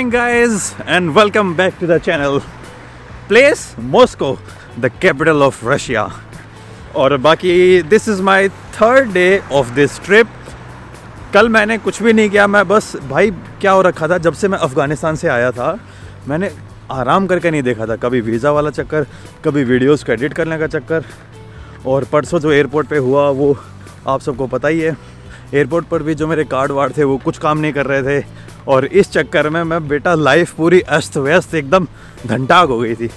Morning, guys, and welcome back to the channel. Place Moscow, the capital of Russia. और बाकी this is my third day of this trip कल मैंने कुछ भी नहीं किया मैं बस भाई क्या हो रखा था? जब से मैं अफ़गानिस्तान से आया था मैंने आराम करके नहीं देखा था। कभी वीज़ा वाला चक्कर कभी वीडियोस को एडिट करने का चक्कर। और परसों जो एयरपोर्ट पे हुआ वो आप सबको पता ही है। एयरपोर्ट पर भी जो मेरे कार्ड वार्ड थे वो कुछ काम नहीं कर रहे थे। और इस चक्कर में मैं बेटा लाइफ पूरी अस्त व्यस्त एकदम घंटाक हो गई थी।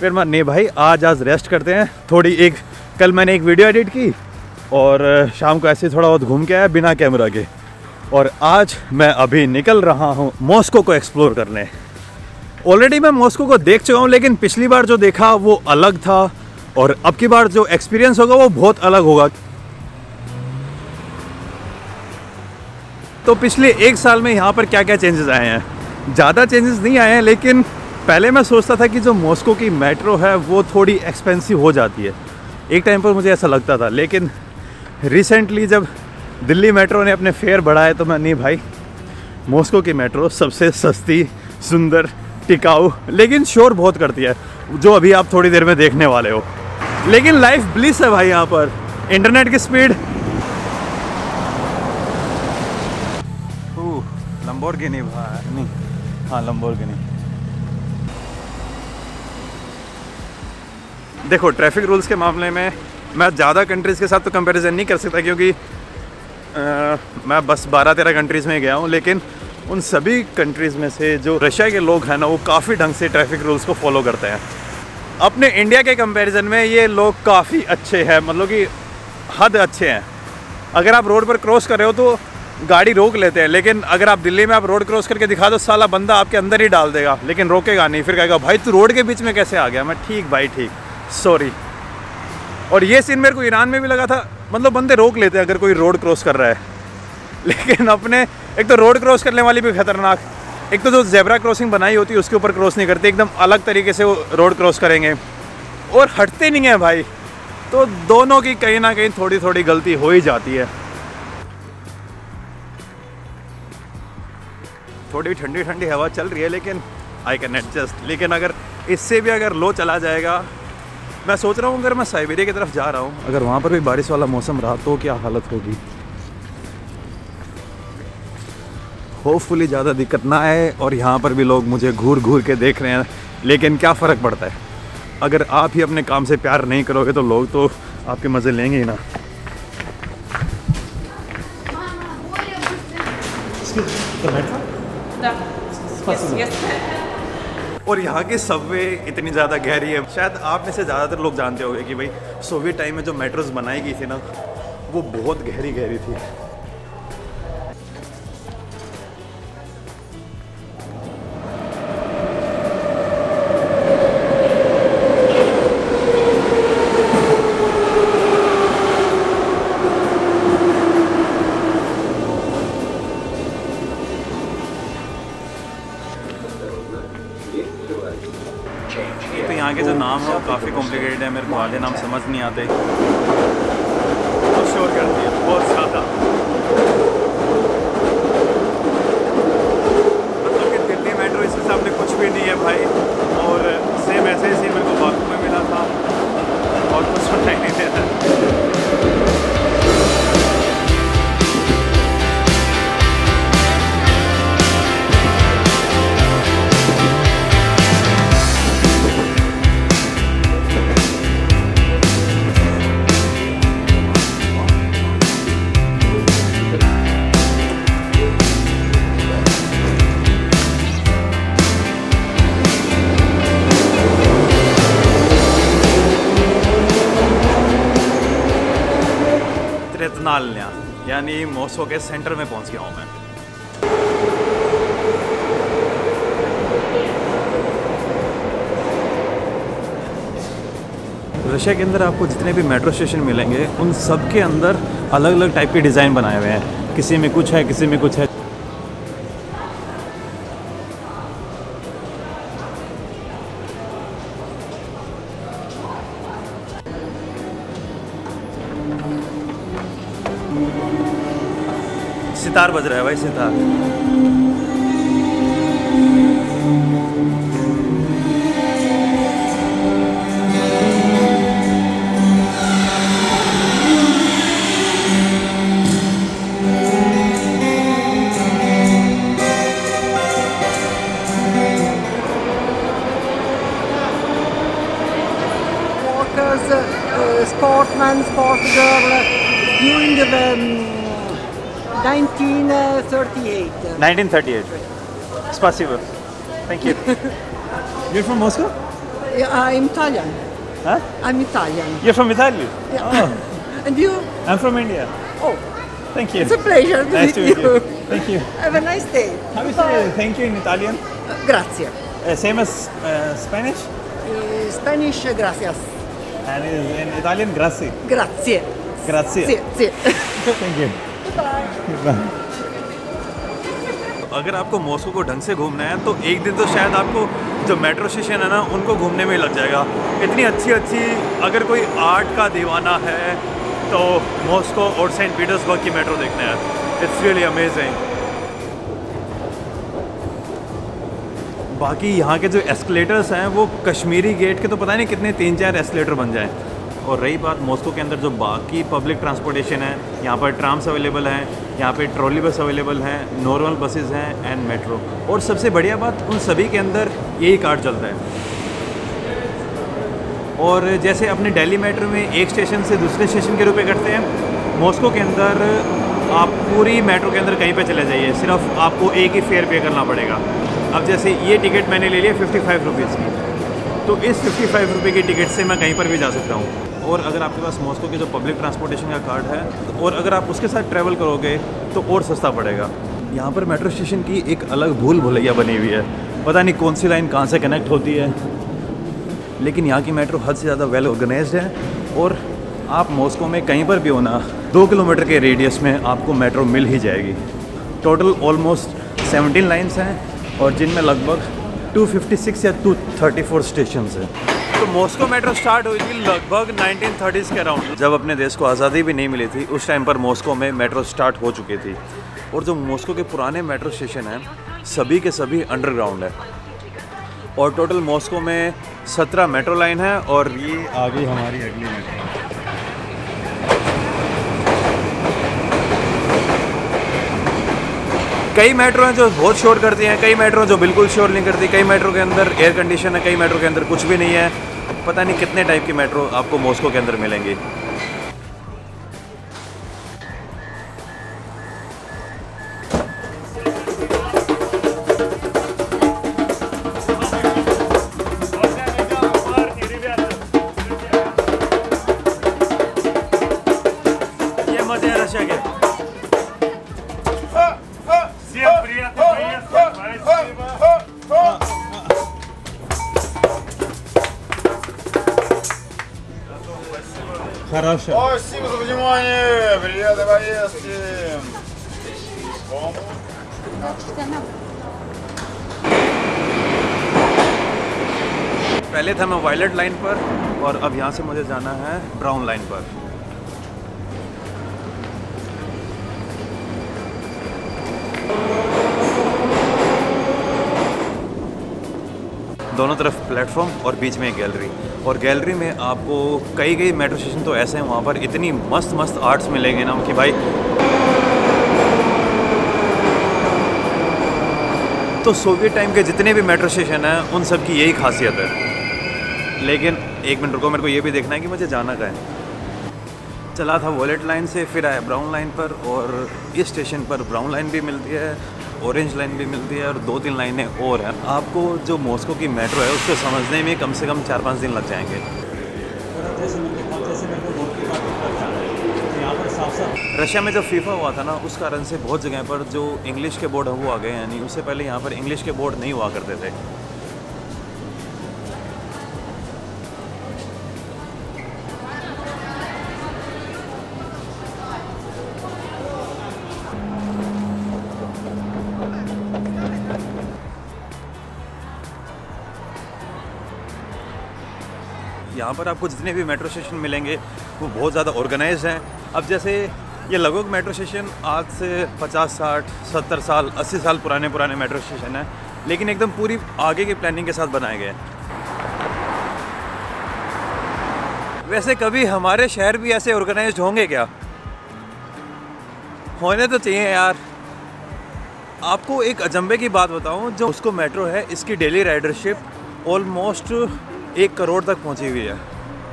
फिर मैं, नहीं भाई, आज आज रेस्ट करते हैं। थोड़ी एक, कल मैंने एक वीडियो एडिट की और शाम को ऐसे थोड़ा बहुत घूम के आया बिना कैमरा के। और आज मैं अभी निकल रहा हूँ मॉस्को को एक्सप्लोर करने। ऑलरेडी मैं मॉस्को को देख चुका हूँ, लेकिन पिछली बार जो देखा वो अलग था और अब की बार जो एक्सपीरियंस होगा वो बहुत अलग होगा। तो पिछले एक साल में यहाँ पर क्या क्या चेंजेस आए हैं? ज़्यादा चेंजेस नहीं आए हैं, लेकिन पहले मैं सोचता था कि जो मॉस्को की मेट्रो है, वो थोड़ी एक्सपेंसिव हो जाती है। एक टाइम पर मुझे ऐसा लगता था, लेकिन रिसेंटली जब दिल्ली मेट्रो ने अपने फेयर बढ़ाए तो मैं, नहीं भाई मॉस्को की मेट्रो सबसे सस्ती, सुंदर, टिकाऊ, लेकिन शोर बहुत करती है, जो अभी आप थोड़ी देर में देखने वाले हो। लेकिन लाइफ ब्लिस है भाई यहाँ पर। इंटरनेट की स्पीड लंबोर्गिनी भाई नहीं। हाँ लंबोर्गिनी देखो ट्रैफ़िक रूल्स के मामले में मैं ज़्यादा कंट्रीज़ के साथ तो कंपैरिजन नहीं कर सकता क्योंकि आ, मैं बस 12-13 कंट्रीज़ में गया हूँ लेकिन उन सभी कंट्रीज़ में से जो रशिया के लोग हैं ना वो काफ़ी ढंग से ट्रैफ़िक रूल्स को फॉलो करते हैं। अपने इंडिया के कंपैरिजन में ये लोग काफ़ी अच्छे हैं मतलब कि हद अच्छे हैं। अगर आप रोड पर क्रॉस कर रहे हो तो गाड़ी रोक लेते हैं, लेकिन अगर आप दिल्ली में आप रोड क्रॉस करके दिखा दो, साला बंदा आपके अंदर ही डाल देगा, लेकिन रोकेगा नहीं, फिर कहेगा, भाई, तू रोड के बीच में कैसे आ गया? मैं, ठीक भाई, ठीक सॉरी और ये सीन मेरे को ईरान में भी लगा था मतलब बंदे रोक लेते हैं अगर कोई रोड क्रॉस कर रहा है। लेकिन अपने, एक तो रोड क्रॉस करने वाली भी खतरनाक, एक तो जो जेबरा क्रॉसिंग बनाई होती है, उसके ऊपर क्रॉस नहीं करते, एकदम अलग तरीके से वो रोड क्रॉस करेंगे। और हटते नहीं हैं भाई तो दोनों की कहीं ना कहीं थोड़ी थोड़ी गलती हो ही जाती है। थोड़ी ठंडी ठंडी हवा चल रही है लेकिन आई कैन एडजस्ट लेकिन अगर इससे भी अगर लो चला जाएगा मैं सोच रहा हूँ अगर मैं साइबेरिया की तरफ़ जा रहा हूँ अगर वहाँ पर भी बारिश वाला मौसम रहा तो क्या हालत होगी? होपफुली ज़्यादा दिक्कत ना आए और यहाँ पर भी लोग मुझे घूर घूर के देख रहे हैं लेकिन क्या फ़र्क पड़ता है? अगर आप ही अपने काम से प्यार नहीं करोगे तो लोग तो आपके मज़े लेंगे ही ना। और यहाँ की सबवे इतनी ज़्यादा गहरी है। शायद आप में से ज़्यादातर लोग जानते होंगे कि भाई सोवियत टाइम में जो मेट्रोज बनाई गई थी ना वो बहुत गहरी गहरी थी। कॉम्प्लिकेटेड है मेरे को आधे नाम समझ नहीं आते। तो शोर करते त्रेतनाल्या यानी मॉस्को के सेंटर में पहुँच गया हूँ मैं। रशिया के अंदर आपको जितने भी मेट्रो स्टेशन मिलेंगे, उन सब के अंदर अलग अलग टाइप के डिज़ाइन बनाए हुए हैं। किसी में कुछ है, किसी में कुछ है। बज रहा है भाई sitar Walkers, uh, sportman, sport girl during the um, 1938. 1938. Spasibo. Thank you. You're from Moscow? Yeah, I'm Italian. Huh? I'm Italian. You're from Italy? Yeah. and you? I'm from India. Oh, Thank you. it's a pleasure to Nice meet to meet you. you. Thank you. Have a nice day. How is it? Thank you in Italian? Uh, Grazie. Uh, same as uh, Spanish? Uh, Spanish, gracias. And in Italian, grazie. Grazie. Grazie. Sì, sì. Thank you. अगर आपको Moscow को ढंग से घूमना है तो एक दिन तो शायद आपको जो मेट्रो स्टेशन है ना, उनको घूमने में लग जाएगा। इतनी अच्छी अच्छी अगर कोई आर्ट का दीवाना है तो मॉस्को और सेंट पीटर्सबर्ग की मेट्रो देखना है। इट्स रियली अमेजिंग बाकी यहाँ के जो एस्केलेटर्स हैं, वो कश्मीरी गेट के तो पता नहीं कितने तीन चार एस्केलेटर बन जाएँ। और रही बात मॉस्को के अंदर जो बाकी पब्लिक ट्रांसपोर्टेशन है, यहाँ पर ट्राम्स अवेलेबल हैं, यहाँ पे ट्रॉली बस अवेलेबल हैं नॉर्मल बसेस हैं एंड मेट्रो और सबसे बढ़िया बात, उन सभी के अंदर यही कार्ड चलता है। और जैसे अपने दिल्ली मेट्रो में एक स्टेशन से दूसरे स्टेशन के रुपए कटते हैं, मॉस्को के अंदर आप पूरी मेट्रो के अंदर कहीं पे चले जाइए, सिर्फ़ आपको एक ही फेयर पे करना पड़ेगा। अब जैसे ये टिकट मैंने ले लिया फिफ्टी फाइव रुपीज़ की तो इस फिफ्टी फाइव रुपये की टिकट से मैं कहीं पर भी जा सकता हूँ। और अगर आपके पास मॉस्को के जो पब्लिक ट्रांसपोर्टेशन का कार्ड है तो और अगर आप उसके साथ ट्रैवल करोगे तो और सस्ता पड़ेगा। यहाँ पर मेट्रो स्टेशन की एक अलग भूल भुलैया बनी हुई है। पता नहीं कौन सी लाइन कहाँ से कनेक्ट होती है। लेकिन यहाँ की मेट्रो हद से ज़्यादा वेल ऑर्गेनाइज है, और आप मॉस्को में कहीं पर भी होना दो किलोमीटर के रेडियस में आपको मेट्रो मिल ही जाएगी। टोटल ऑलमोस्ट 17 लाइन्स हैं, और जिनमें लगभग 256 या 234 स्टेशन हैं। तो मॉस्को मेट्रो स्टार्ट हुई थी लगभग 1930s के अराउंड। जब अपने देश को आज़ादी भी नहीं मिली थी, उस टाइम पर मॉस्को में मेट्रो स्टार्ट हो चुकी थी। और जो मॉस्को के पुराने मेट्रो स्टेशन हैं, सभी के सभी अंडरग्राउंड है। और टोटल मॉस्को में 17 मेट्रो लाइन है और ये आगे हमारी अगली मेट्रो। कई मेट्रो हैं जो बहुत शोर करती हैं, कई मेट्रो जो बिल्कुल शोर नहीं करती, कई मेट्रो के अंदर एयर कंडीशन है, कई मेट्रो के अंदर कुछ भी नहीं है। पता नहीं कितने टाइप की मेट्रो आपको मॉस्को के अंदर मिलेंगी। Хорошо. Спасибо за внимание! Приятной поездки! पहले था मैं वायलेट लाइन पर और अब यहाँ से मुझे जाना है ब्राउन लाइन पर दोनों तरफ़ प्लेटफॉर्म और बीच में एक गैलरी। और गैलरी में आपको कई कई मेट्रो स्टेशन तो ऐसे हैं, वहाँ पर इतनी मस्त मस्त आर्ट्स मिलेंगे ना कि भाई। तो सोवियत टाइम के जितने भी मेट्रो स्टेशन हैं, उन सब की यही खासियत है। लेकिन एक मिनट रुको, मेरे को ये भी देखना है कि मुझे जाना कहाँ चला था वॉलेट लाइन से, फिर आया ब्राउन लाइन पर और इस स्टेशन पर ब्राउन लाइन भी मिलती है। ऑरेंज लाइन भी मिलती है और दो तीन लाइनें और हैं। आपको जो मॉस्को की मेट्रो है उसको समझने में कम से कम चार पाँच दिन लग जाएँगे। रशिया में जब फीफा हुआ था ना उस कारण से बहुत जगह पर जो इंग्लिश के बोर्ड हैं वो आ गए यानी उससे पहले यहाँ पर इंग्लिश के बोर्ड नहीं हुआ करते थे। यहाँ पर आपको जितने भी मेट्रो स्टेशन मिलेंगे, वो बहुत ज़्यादा ऑर्गेनाइज हैं। अब जैसे ये लगभग मेट्रो स्टेशन आज से 50 साठ 70 साल 80 साल पुराने पुराने मेट्रो स्टेशन हैं, लेकिन एकदम पूरी आगे की प्लानिंग के साथ बनाए गए हैं। वैसे कभी हमारे शहर भी ऐसे ऑर्गेनाइज होंगे क्या? होने तो चाहिए यार। आपको एक अजंबे की बात बताऊँ, जो उसको मेट्रो है, इसकी डेली राइडरशिप ऑलमोस्ट एक करोड़ तक पहुँची हुई है।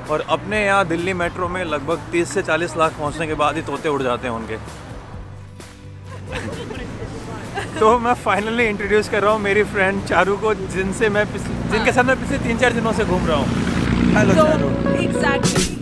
और अपने यहाँ दिल्ली मेट्रो में लगभग 30 से 40 लाख पहुँचने के बाद ही तोते उड़ जाते हैं उनके। तो मैं फाइनली इंट्रोड्यूस कर रहा हूँ मेरी फ्रेंड चारू को जिनसे मैं जिनके साथ मैं पिछले तीन चार दिनों से घूम रहा हूँ। हेलो चारू। तो एग्जैक्टली